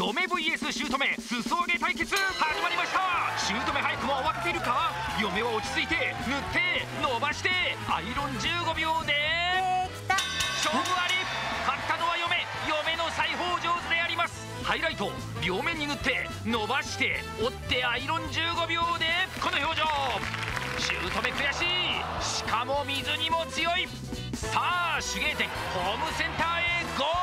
嫁 VS 姑裾上げ対決始まりました。姑早くも終わっているか？嫁は落ち着いて塗って伸ばしてアイロン15秒で勝負あり。勝ったのは嫁。嫁の裁縫上手であります。ハイライト。両面に塗って伸ばして折ってアイロン15秒でこの表情。姑悔しい。しかも水にも強い。さあ手芸店ホームセンターへゴー。